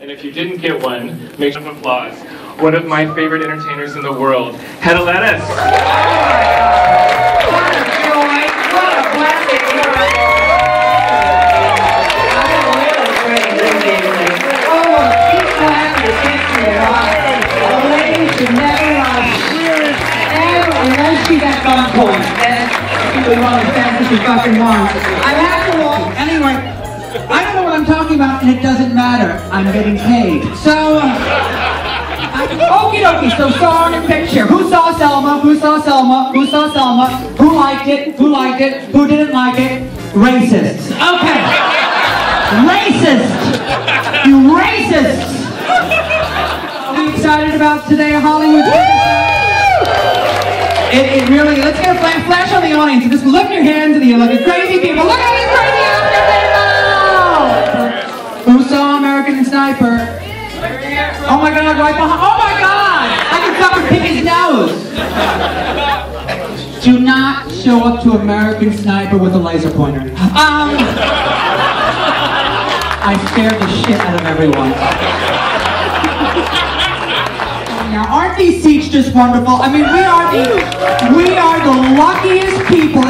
And if you didn't get one, make some applause. One of my favorite entertainers in the world, Hedda Lettuce. What a joy! What a blessing! I really great this evening. Oh, keep clapping the picture A lady should never rush. Ever, unless she's at gunpoint. Then she would run as fast fucking wants. I have to walk. Anyway, I don't know what I'm talking about, and it doesn't matter. I'm getting paid. So, uh, okie dokie, so song and picture. Who saw Selma? Who saw Selma? Who saw Selma? Who liked it? Who liked it? Who didn't like it? Racists. Okay. Racist. You racists. Are we excited about today, Hollywood? It, it really, let's get a flash, flash on the audience. Just lift your hands in the air like a crazy people. Look at these crazy American Sniper? Oh my god, right behind. Oh my god! I can fucking pick his nose! Do not show up to American Sniper with a laser pointer. Um. I scared the shit out of everyone. Now, aren't these seats just wonderful? I mean, we are the we are the luckiest people.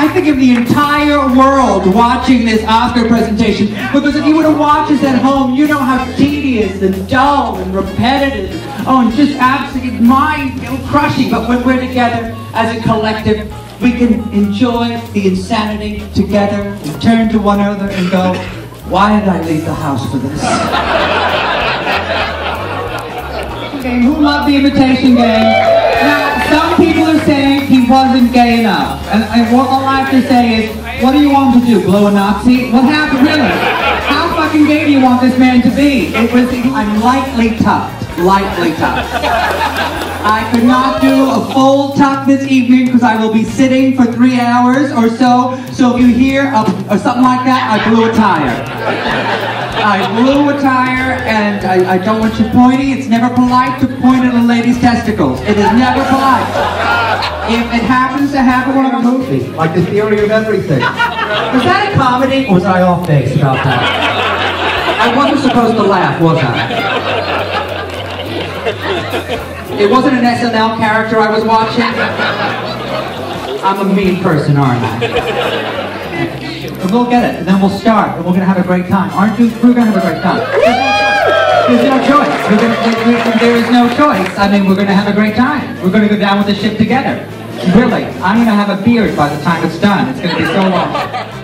I think of the entire world watching this Oscar presentation. Because if you were to watch this at home, you know how tedious and dull and repetitive. Oh, and just absolutely mind crushing. But when we're together as a collective, we can enjoy the insanity together and turn to one another and go, "Why did I leave the house for this?" okay, Who loved the Imitation Game? Wasn't gay enough. And, and what all I have to say is, what do you want to do? Blow a Nazi? What happened, really? How fucking gay do you want this man to be? It was, I'm lightly tucked. Lightly tucked. I could not do a full tuck this evening because I will be sitting for three hours or so. So if you hear a, or something like that, I blew a tire. I blew a tire, and I, I don't want you pointing. It's never polite to point at a lady's testicles. It is never polite. If it happens to happen in a movie, like The Theory of Everything. Was that a comedy, or was I off base about that? I wasn't supposed to laugh, was I? It wasn't an SNL character I was watching. I'm a mean person, aren't I? And we'll get it, and then we'll start, and we're gonna have a great time. Aren't you? We're gonna have a great time. There's no choice. Gonna, there is no choice. I mean, we're gonna have a great time. We're gonna go down with the ship together. Really, I'm gonna have a beard by the time it's done. It's gonna be so long.